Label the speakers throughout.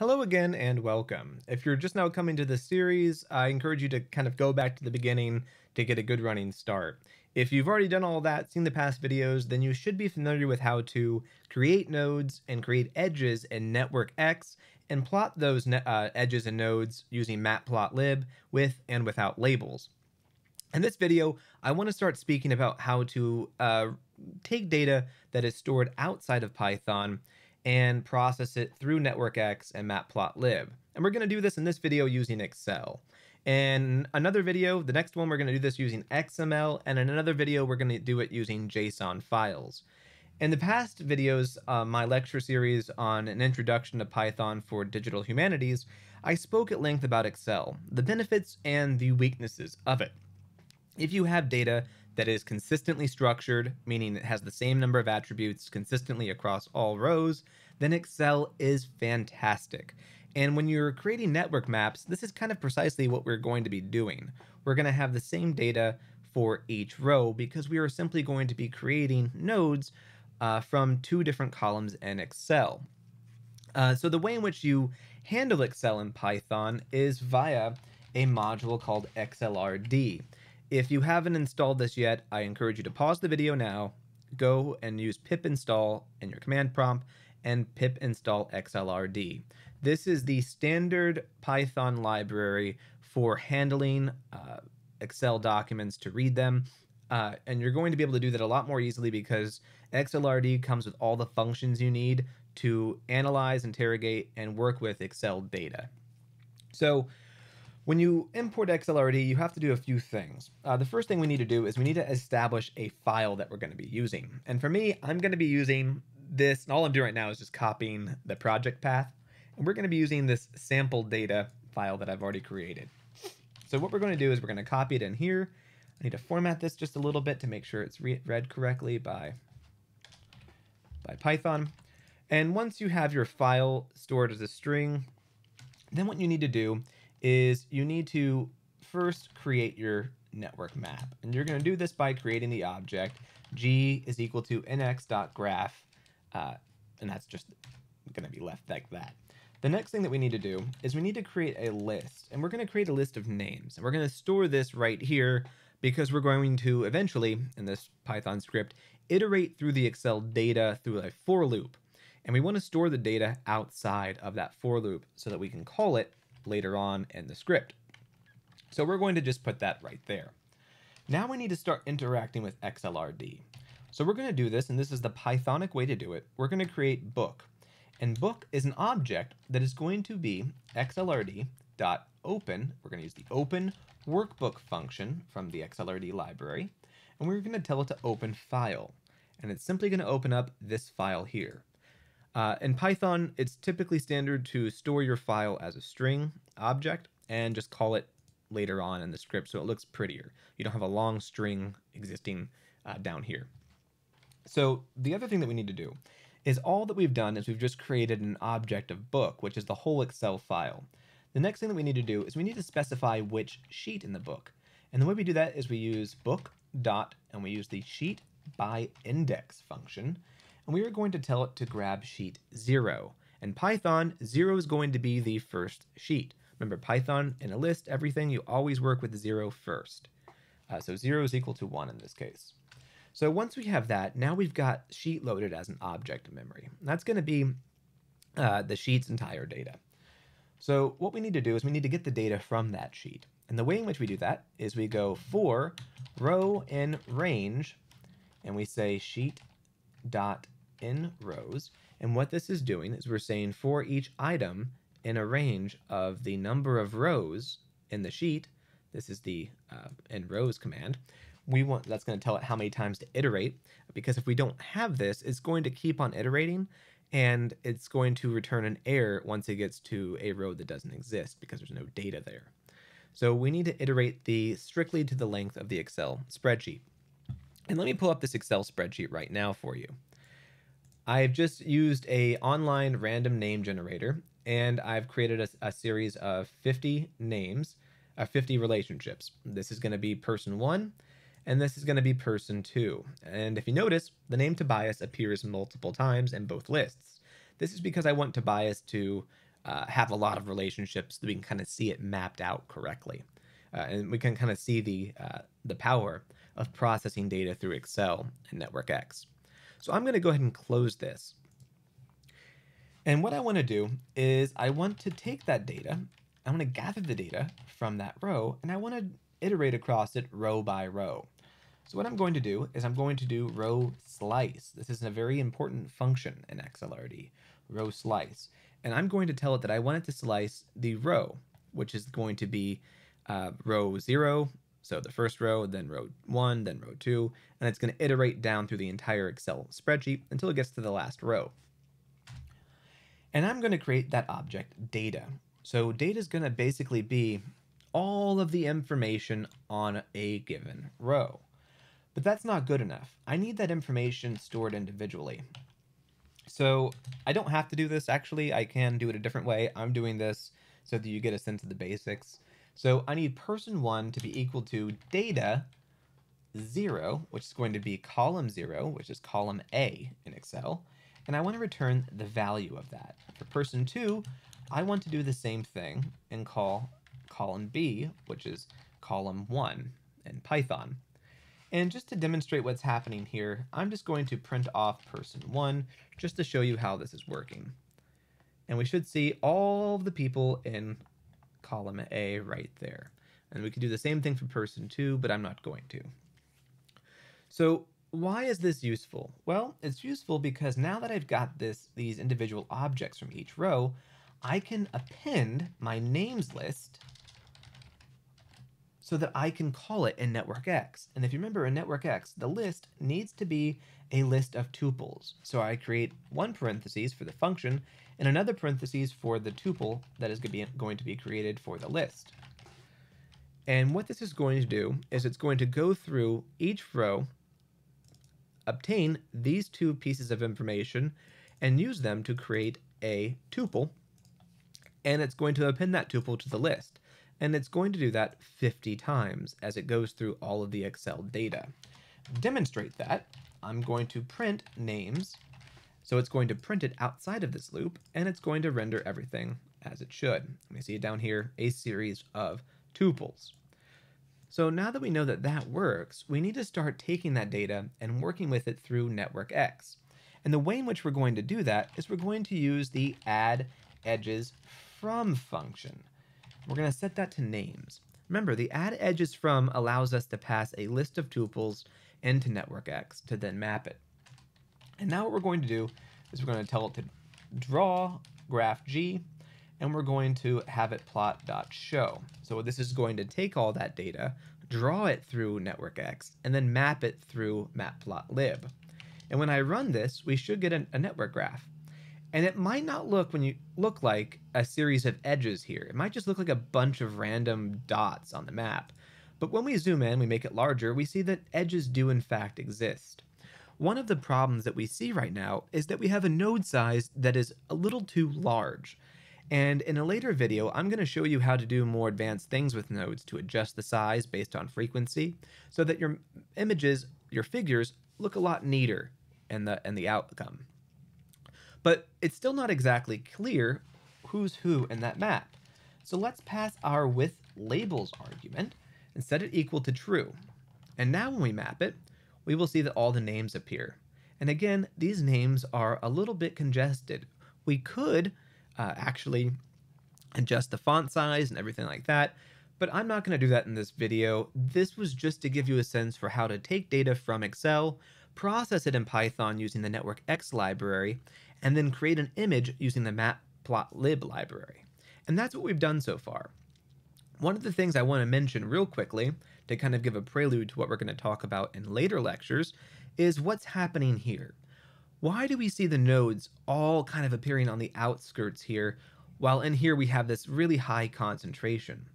Speaker 1: Hello again and welcome. If you're just now coming to this series, I encourage you to kind of go back to the beginning to get a good running start. If you've already done all that, seen the past videos, then you should be familiar with how to create nodes and create edges in Network X and plot those uh, edges and nodes using matplotlib with and without labels. In this video, I want to start speaking about how to uh, take data that is stored outside of Python and process it through NetworkX and Matplotlib. And we're going to do this in this video using Excel. And another video, the next one, we're going to do this using XML, and in another video, we're going to do it using JSON files. In the past videos, uh, my lecture series on an introduction to Python for digital humanities, I spoke at length about Excel, the benefits and the weaknesses of it. If you have data that is consistently structured, meaning it has the same number of attributes consistently across all rows, then Excel is fantastic. And when you're creating network maps, this is kind of precisely what we're going to be doing. We're going to have the same data for each row because we are simply going to be creating nodes uh, from two different columns in Excel. Uh, so the way in which you handle Excel in Python is via a module called XLRD. If you haven't installed this yet, I encourage you to pause the video now, go and use pip install in your command prompt, and pip install XLRD. This is the standard Python library for handling uh, Excel documents to read them. Uh, and you're going to be able to do that a lot more easily because XLRD comes with all the functions you need to analyze, interrogate, and work with Excel data. So when you import XLRD, you have to do a few things. Uh, the first thing we need to do is we need to establish a file that we're going to be using. And for me, I'm going to be using this, and all I'm doing right now is just copying the project path. And we're going to be using this sample data file that I've already created. So what we're going to do is we're going to copy it in here. I need to format this just a little bit to make sure it's re read correctly by, by Python. And once you have your file stored as a string, then what you need to do is you need to first create your network map. And you're going to do this by creating the object g is equal to nx.graph, uh, and that's just going to be left like that. The next thing that we need to do is we need to create a list, and we're going to create a list of names. And we're going to store this right here because we're going to eventually, in this Python script, iterate through the Excel data through a for loop. And we want to store the data outside of that for loop so that we can call it later on in the script. So we're going to just put that right there. Now we need to start interacting with XLRD. So we're going to do this, and this is the Pythonic way to do it. We're going to create book. And book is an object that is going to be xlrd.open. We're going to use the open workbook function from the XLRD library. And we're going to tell it to open file. And it's simply going to open up this file here. Uh, in Python, it's typically standard to store your file as a string object and just call it later on in the script so it looks prettier. You don't have a long string existing uh, down here. So the other thing that we need to do is all that we've done is we've just created an object of book, which is the whole Excel file. The next thing that we need to do is we need to specify which sheet in the book. And the way we do that is we use book dot and we use the sheet by index function and we are going to tell it to grab sheet 0. And Python, 0 is going to be the first sheet. Remember, Python, in a list, everything, you always work with 0 first. Uh, so 0 is equal to 1 in this case. So once we have that, now we've got sheet loaded as an object of memory. That's going to be uh, the sheet's entire data. So what we need to do is we need to get the data from that sheet. And the way in which we do that is we go for row in range, and we say sheet dot nrows. And what this is doing is we're saying for each item in a range of the number of rows in the sheet, this is the uh, nrows command, we want that's going to tell it how many times to iterate because if we don't have this, it's going to keep on iterating and it's going to return an error once it gets to a row that doesn't exist because there's no data there. So we need to iterate the strictly to the length of the Excel spreadsheet. And let me pull up this Excel spreadsheet right now for you. I've just used a online random name generator and I've created a, a series of 50 names, uh, 50 relationships. This is going to be person one and this is going to be person two. And if you notice, the name Tobias appears multiple times in both lists. This is because I want Tobias to uh, have a lot of relationships so we can kind of see it mapped out correctly. Uh, and we can kind of see the, uh, the power of processing data through Excel and NetworkX. So I'm going to go ahead and close this. And what I want to do is I want to take that data, I want to gather the data from that row, and I want to iterate across it row by row. So what I'm going to do is I'm going to do row slice. This is a very important function in XLRD, row slice. And I'm going to tell it that I want it to slice the row, which is going to be uh, row 0, so the first row, then row 1, then row 2, and it's going to iterate down through the entire Excel spreadsheet until it gets to the last row. And I'm going to create that object data. So data is going to basically be all of the information on a given row. But that's not good enough. I need that information stored individually. So I don't have to do this actually. I can do it a different way. I'm doing this so that you get a sense of the basics. So I need person one to be equal to data zero, which is going to be column zero, which is column A in Excel. And I want to return the value of that. For person two, I want to do the same thing and call column B, which is column one in Python. And just to demonstrate what's happening here, I'm just going to print off person one just to show you how this is working. And we should see all the people in column A right there. And we could do the same thing for person two, but I'm not going to. So why is this useful? Well, it's useful because now that I've got this these individual objects from each row, I can append my names list so that I can call it in network X. And if you remember in network X, the list needs to be a list of tuples. So I create one parentheses for the function and another parentheses for the tuple that is going to be created for the list. And what this is going to do is it's going to go through each row, obtain these two pieces of information, and use them to create a tuple, and it's going to append that tuple to the list and it's going to do that 50 times as it goes through all of the Excel data. Demonstrate that, I'm going to print names, so it's going to print it outside of this loop, and it's going to render everything as it should. Me see it down here, a series of tuples. So now that we know that that works, we need to start taking that data and working with it through NetworkX. And the way in which we're going to do that is we're going to use the add edges from function. We're going to set that to names. Remember, the add edges from allows us to pass a list of tuples into NetworkX to then map it. And now what we're going to do is we're going to tell it to draw graph G, and we're going to have it plot.show. So this is going to take all that data, draw it through NetworkX, and then map it through matplotlib. And when I run this, we should get a, a network graph. And it might not look when you look like a series of edges here. It might just look like a bunch of random dots on the map. But when we zoom in, we make it larger, we see that edges do in fact exist. One of the problems that we see right now is that we have a node size that is a little too large. And in a later video, I'm going to show you how to do more advanced things with nodes to adjust the size based on frequency so that your images, your figures, look a lot neater in the, in the outcome. But it's still not exactly clear who's who in that map. So let's pass our with labels argument and set it equal to true. And now when we map it, we will see that all the names appear. And again, these names are a little bit congested. We could uh, actually adjust the font size and everything like that, but I'm not going to do that in this video. This was just to give you a sense for how to take data from Excel, process it in Python using the NetworkX library, and then create an image using the matplotlib library. And that's what we've done so far. One of the things I want to mention real quickly to kind of give a prelude to what we're going to talk about in later lectures is what's happening here. Why do we see the nodes all kind of appearing on the outskirts here, while in here we have this really high concentration?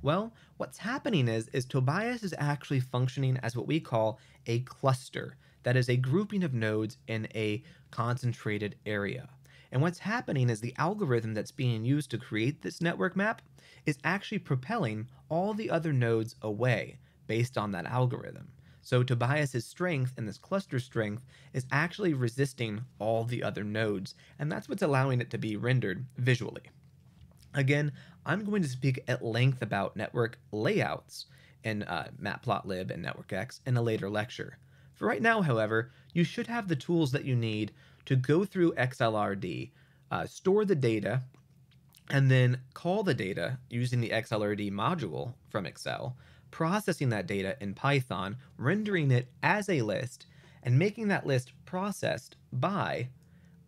Speaker 1: Well, what's happening is, is Tobias is actually functioning as what we call a cluster that is a grouping of nodes in a concentrated area. And what's happening is the algorithm that's being used to create this network map is actually propelling all the other nodes away based on that algorithm. So Tobias's strength and this cluster strength is actually resisting all the other nodes, and that's what's allowing it to be rendered visually. Again, I'm going to speak at length about network layouts in uh, Matplotlib and NetworkX in a later lecture. For right now, however, you should have the tools that you need to go through XLRD, uh, store the data, and then call the data using the XLRD module from Excel, processing that data in Python, rendering it as a list, and making that list processed by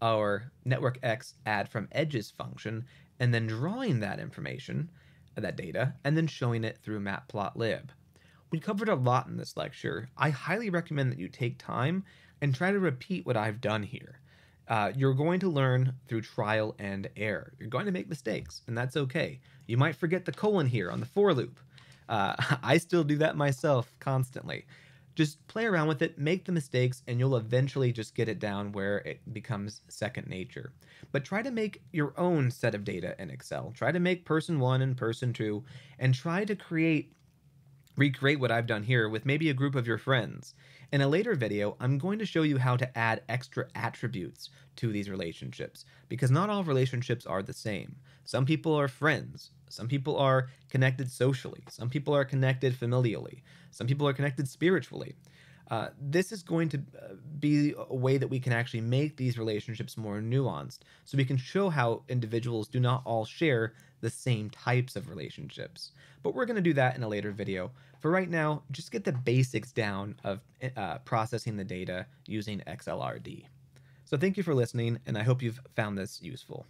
Speaker 1: our NetworkX add from edges function, and then drawing that information, that data, and then showing it through matplotlib. We covered a lot in this lecture. I highly recommend that you take time and try to repeat what I've done here. Uh, you're going to learn through trial and error. You're going to make mistakes, and that's okay. You might forget the colon here on the for loop. Uh, I still do that myself constantly. Just play around with it, make the mistakes, and you'll eventually just get it down where it becomes second nature. But try to make your own set of data in Excel. Try to make person one and person two, and try to create recreate what I've done here with maybe a group of your friends. In a later video, I'm going to show you how to add extra attributes to these relationships, because not all relationships are the same. Some people are friends, some people are connected socially, some people are connected familially, some people are connected spiritually. Uh, this is going to uh, be a way that we can actually make these relationships more nuanced so we can show how individuals do not all share the same types of relationships. But we're going to do that in a later video. For right now, just get the basics down of uh, processing the data using XLRD. So thank you for listening, and I hope you've found this useful.